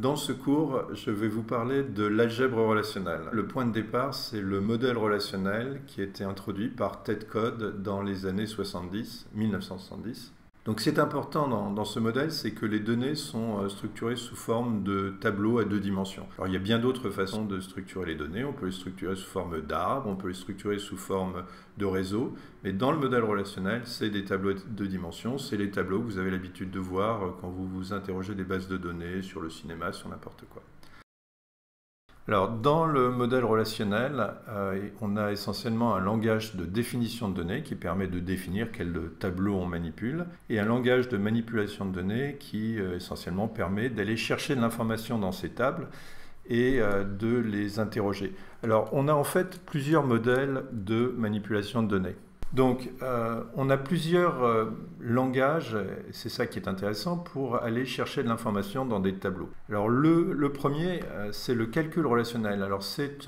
Dans ce cours, je vais vous parler de l'algèbre relationnelle. Le point de départ, c'est le modèle relationnel qui a été introduit par Ted Code dans les années 70, 1970. Donc ce important dans, ce modèle, c'est que les données sont euh, structurées sous forme de tableaux à deux dimensions. Alors il y a bien d'autres façons de structurer les données. On peut les structurer sous forme d'arbres, on peut les structurer sous forme de réseaux. Mais dans le modèle relationnel, c'est des tableaux à deux dimensions. C'est les tableaux que vous avez l'habitude de voir euh, quand vous vous interrogez des bases de données sur le cinéma, sur n'importe quoi. Alors, dans le modèle relationnel, euh, on a essentiellement un langage de définition de données qui permet de définir quel tableau on manipule, et un langage de manipulation de données qui euh, essentiellement permet d'aller chercher de l'information dans ces tables et euh, de les interroger. Alors, on a en fait plusieurs modèles de manipulation de données. Donc, euh, on a plusieurs euh, langages, c'est ça qui est intéressant, pour aller chercher de l'information dans des tableaux. Alors, le, premier, euh, c'est le calcul relationnel. Alors, c'est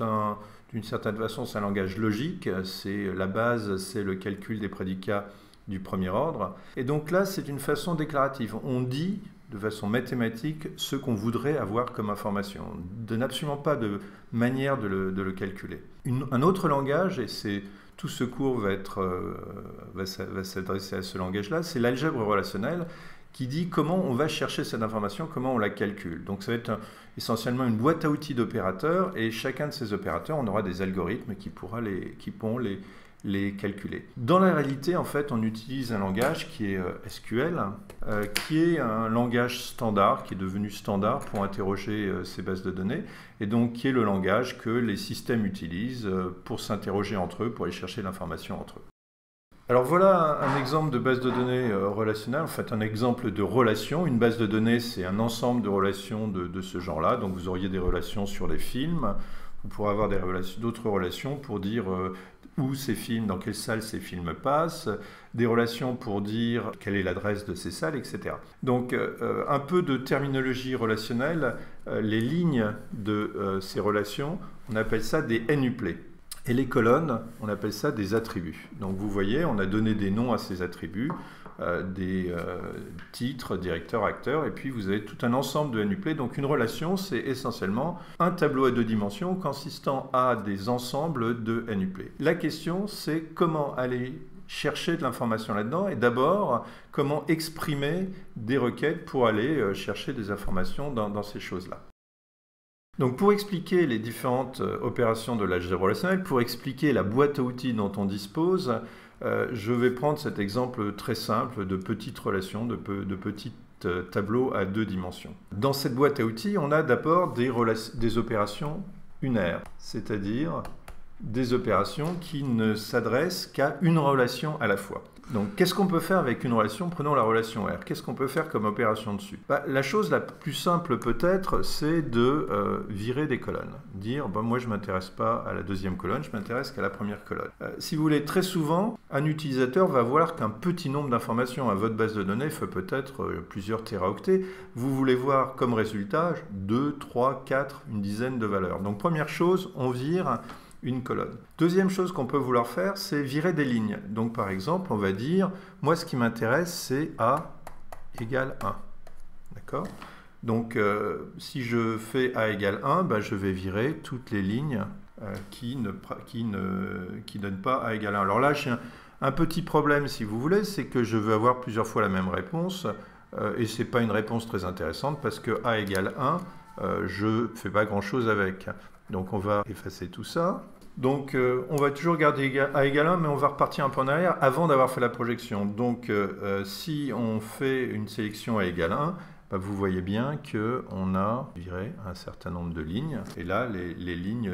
d'une certaine façon, c'est un langage logique. C'est la base, c'est le calcul des prédicats du premier ordre. Et donc là, c'est une façon déclarative. On dit de façon mathématique ce qu'on voudrait avoir comme information. De absolument pas de manière de le, calculer. un autre langage, et c'est tout ce cours va, être, euh, va s'adresser à ce langage-là, c'est l'algèbre relationnelle qui dit comment on va chercher cette information, comment on la calcule. Donc ça va être essentiellement une boîte à outils d'opérateurs et chacun de ces opérateurs, on aura des algorithmes qui, pourra les, qui pourront les, les calculer. Dans la réalité, en fait, on utilise un langage qui est euh, SQL, euh, qui est un langage standard, qui est devenu standard pour interroger euh, ces bases de données, et donc qui est le langage que les systèmes utilisent pour s'interroger entre eux, pour aller chercher l'information entre eux. Alors voilà un exemple de base de données relationnelle, en fait un exemple de relation. Une base de données, c'est un ensemble de relations de, ce genre-là. Donc vous auriez des relations sur des films, vous pourrez avoir d'autres relations pour dire où ces films, dans quelle salle ces films passent, des relations pour dire quelle est l'adresse de ces salles, etc. Donc euh, un peu de terminologie relationnelle, euh, les lignes de euh, ces relations, on appelle ça des nuplés. Et les colonnes, on appelle ça des attributs. Donc vous voyez, on a donné des noms à ces attributs. Euh, des euh, titres, directeurs, acteurs, et puis vous avez tout un ensemble de NUPLay. Donc une relation, c'est essentiellement un tableau à deux dimensions consistant à des ensembles de NUPLay. La question, c'est comment aller chercher de l'information là-dedans et d'abord comment exprimer des requêtes pour aller euh, chercher des informations dans, ces choses-là. Donc pour expliquer les différentes opérations de l'algèbre relationnelle, pour expliquer la boîte à outils dont on dispose, euh, je vais prendre cet exemple très simple de petites relations, de, de petits euh, tableaux à deux dimensions. Dans cette boîte à outils, on a d'abord des, des opérations unaires, c'est-à-dire des opérations qui ne s'adressent qu'à une relation à la fois. Donc, qu'est-ce qu'on peut faire avec une relation Prenons la relation R. Qu'est-ce qu'on peut faire comme opération dessus bah, La chose la plus simple peut-être, c'est de euh, virer des colonnes. Dire, bah, moi je ne m'intéresse pas à la deuxième colonne, je m'intéresse qu'à la première colonne. Euh, si vous voulez, très souvent, un utilisateur va voir qu'un petit nombre d'informations à votre base de données fait peut-être euh, plusieurs téraoctets. Vous voulez voir comme résultat 2, 3, 4, une dizaine de valeurs. Donc, première chose, on vire une colonne. Deuxième chose qu'on peut vouloir faire, c'est virer des lignes. Donc par exemple, on va dire, moi ce qui m'intéresse, c'est A égale 1. D'accord? Donc euh, si je fais A égale 1, bah, je vais virer toutes les lignes euh, qui ne, donnent pas A égale 1. Alors là, j'ai un, petit problème, si vous voulez, c'est que je veux avoir plusieurs fois la même réponse. Euh, et ce n'est pas une réponse très intéressante parce que A égale 1, je ne fais pas grand-chose avec. Donc on va effacer tout ça. Donc euh, on va toujours garder A égale 1, mais on va repartir un peu en arrière avant d'avoir fait la projection. Donc euh, euh, si on fait une sélection à égale 1, bah, vous voyez bien qu'on a viré un certain nombre de lignes. Et là, les, lignes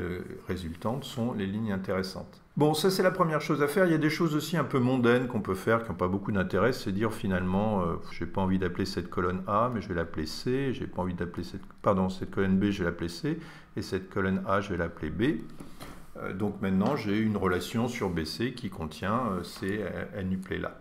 résultantes sont les lignes intéressantes. Bon, ça c'est la première chose à faire. Il y a des choses aussi un peu mondaines qu'on peut faire qui n'ont pas beaucoup d'intérêt. C'est dire finalement, je n'ai pas envie d'appeler cette colonne A, mais je vais l'appeler C. J'ai pas envie d'appeler cette, pardon, cette colonne B, je vais l'appeler C. Et cette colonne A, je vais l'appeler B. Euh, donc maintenant, j'ai une relation sur BC qui contient euh, ces nuplés là.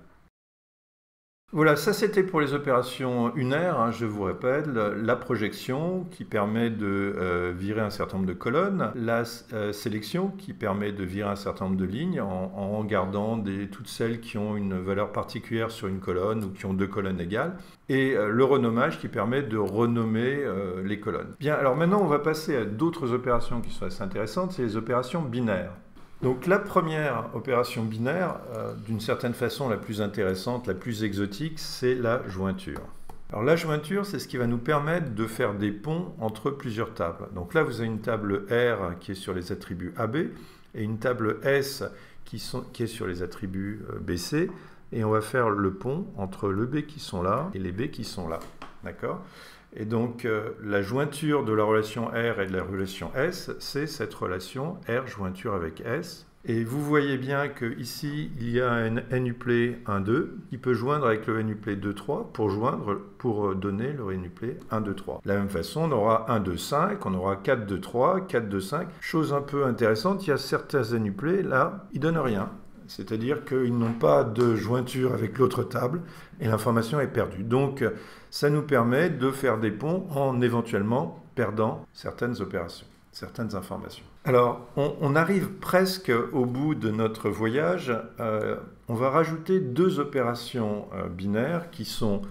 Voilà, ça c'était pour les opérations unaires, hein, je vous répète, la projection qui permet de euh, virer un certain nombre de colonnes, la euh, sélection qui permet de virer un certain nombre de lignes en, gardant toutes celles qui ont une valeur particulière sur une colonne ou qui ont deux colonnes égales, et euh, le renommage qui permet de renommer les colonnes. Bien, alors maintenant on va passer à d'autres opérations qui sont assez intéressantes, c'est les opérations binaires. Donc la première opération binaire, euh, d'une certaine façon la plus intéressante, la plus exotique, c'est la jointure. Alors la jointure, c'est ce qui va nous permettre de faire des ponts entre plusieurs tables. Donc là, vous avez une table R qui est sur les attributs AB et une table S qui, qui est sur les attributs euh, BC. Et on va faire le pont entre le B qui sont là et les B qui sont là. D'accord? Et donc, euh, la jointure de la relation R et de la relation S, c'est cette relation R jointure avec S. Et vous voyez bien qu'ici, il y a un NUplay 1-2 qui peut joindre avec le NUplay 2-3 pour joindre, pour euh, donner le NUplay 1-2-3. De la même façon, on aura 1-2-5, on aura 4-2-3, 4-2-5. Chose un peu intéressante, il y a certains NUplay, là, ils donnent rien. C'est-à-dire qu'ils n'ont pas de jointure avec l'autre table et l'information est perdue. Donc, ça nous permet de faire des ponts en éventuellement perdant certaines opérations, certaines informations. Alors, on, arrive presque au bout de notre voyage. Euh, on va rajouter deux opérations euh, binaires qui sont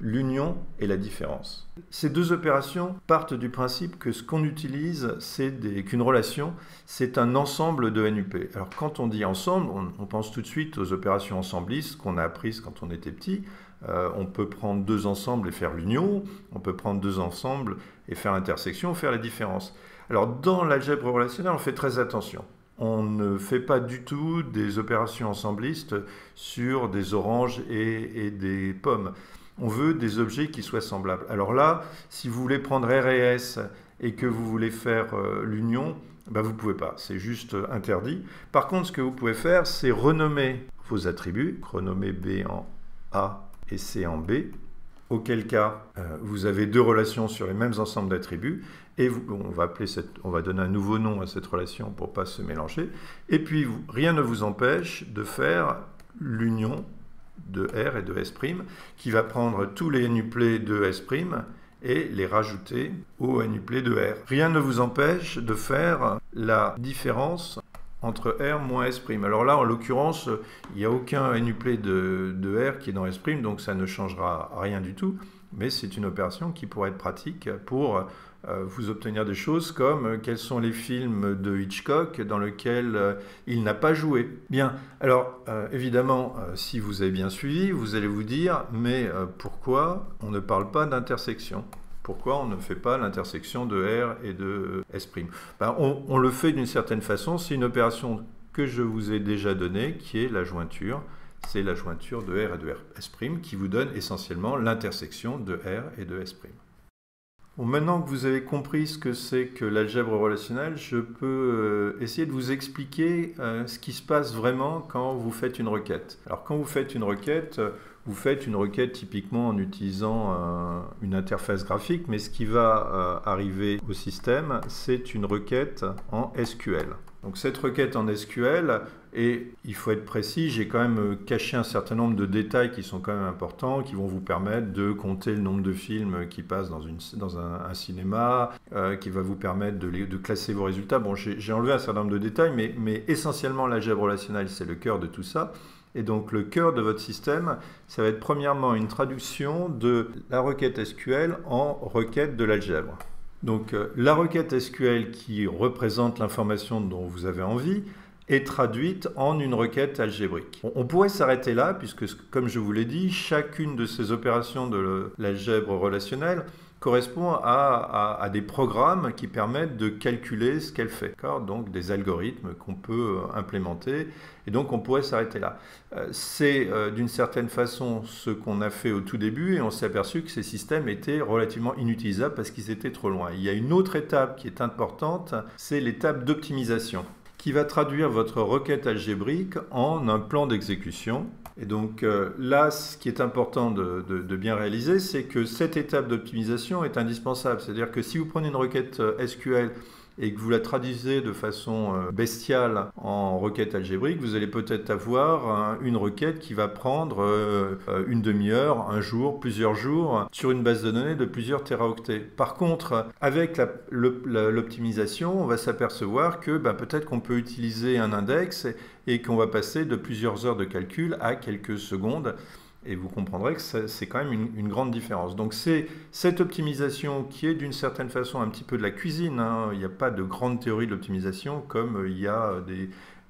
l'union et la différence. Ces deux opérations partent du principe que ce qu'on utilise, c'est qu'une relation, c'est un ensemble de NUP. Alors quand on dit ensemble, on, pense tout de suite aux opérations ensemblistes qu'on a apprises quand on était petit. Euh, on peut prendre deux ensembles et faire l'union, on peut prendre deux ensembles et faire l'intersection, faire la différence. Alors dans l'algèbre relationnelle, on fait très attention. On ne fait pas du tout des opérations ensemblistes sur des oranges et, des pommes. On veut des objets qui soient semblables. Alors là, si vous voulez prendre R et S et que vous voulez faire euh, l'union, ben vous ne pouvez pas, c'est juste interdit. Par contre, ce que vous pouvez faire, c'est renommer vos attributs, renommer B en A et C en B, auquel cas euh, vous avez deux relations sur les mêmes ensembles d'attributs, et on va donner un nouveau nom à cette relation pour ne pas se mélanger, et puis rien ne vous empêche de faire l'union de R et de S', qui va prendre tous les nuplés de S' et les rajouter au nuplé de R. Rien ne vous empêche de faire la différence entre R moins S'. Alors là, en l'occurrence, il n'y a aucun NUplay de, de, R qui est dans S', donc ça ne changera rien du tout, mais c'est une opération qui pourrait être pratique pour vous obtenir des choses comme euh, quels sont les films de Hitchcock dans lesquels euh, il n'a pas joué. Bien, alors évidemment, si vous avez bien suivi, vous allez vous dire, mais pourquoi on ne parle pas d'intersection? Pourquoi on ne fait pas l'intersection de R et de S' ben, on, le fait d'une certaine façon, c'est une opération que je vous ai déjà donnée, qui est la jointure. C'est la jointure de R et de S' qui vous donne essentiellement l'intersection de R et de S'. Maintenant que vous avez compris ce que c'est que l'algèbre relationnelle, je peux euh, essayer de vous expliquer euh, ce qui se passe vraiment quand vous faites une requête. Alors quand vous faites une requête, vous faites une requête typiquement en utilisant une interface graphique, mais ce qui va euh, arriver au système, c'est une requête en SQL. Donc cette requête en SQL, et il faut être précis, j'ai quand même caché un certain nombre de détails qui sont quand même importants, qui vont vous permettre de compter le nombre de films qui passent dans, un, cinéma, euh, qui va vous permettre de, classer vos résultats. Bon, j'ai enlevé un certain nombre de détails, mais essentiellement l'algèbre relationnelle, c'est le cœur de tout ça. Et donc le cœur de votre système, ça va être premièrement une traduction de la requête SQL en requête de l'algèbre. Donc euh, la requête SQL qui représente l'information dont vous avez envie est traduite en une requête algébrique. On pourrait s'arrêter là puisque comme je vous l'ai dit, chacune de ces opérations de l'algèbre relationnelle correspond à, des programmes qui permettent de calculer ce qu'elle fait. Donc des algorithmes qu'on peut euh, implémenter. Et donc on pourrait s'arrêter là. Euh, c'est euh, d'une certaine façon ce qu'on a fait au tout début et on s'est aperçu que ces systèmes étaient relativement inutilisables parce qu'ils étaient trop loin. Il y a une autre étape qui est importante, c'est l'étape d'optimisation qui va traduire votre requête algébrique en un plan d'exécution et donc euh, là, ce qui est important de, bien réaliser, c'est que cette étape d'optimisation est indispensable. C'est-à-dire que si vous prenez une requête euh, SQL et que vous la traduisez de façon euh, bestiale en requête algébrique, vous allez peut-être avoir une requête qui va prendre euh, une demi-heure, un jour, plusieurs jours sur une base de données de plusieurs téraoctets. Par contre, avec l'optimisation, on va s'apercevoir que ben, peut-être qu'on peut utiliser un index et qu'on va passer de plusieurs heures de calcul à quelques secondes. Et vous comprendrez que c'est quand même une, grande différence. Donc c'est cette optimisation qui est d'une certaine façon un petit peu de la cuisine. Hein. Il n'y a pas de grande théorie de l'optimisation comme il y a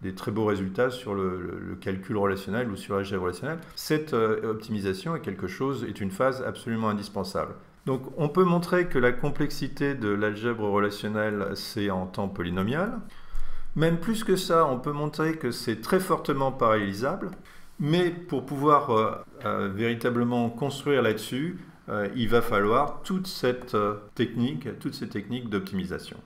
des, très beaux résultats sur le, calcul relationnel ou sur l'algèbre relationnelle. Cette euh, optimisation est quelque chose, est une phase absolument indispensable. Donc on peut montrer que la complexité de l'algèbre relationnelle, c'est en temps polynomial. Même plus que ça, on peut montrer que c'est très fortement parallélisable. Mais pour pouvoir euh, euh, véritablement construire là-dessus, euh, il va falloir toute cette technique, toutes ces techniques d'optimisation.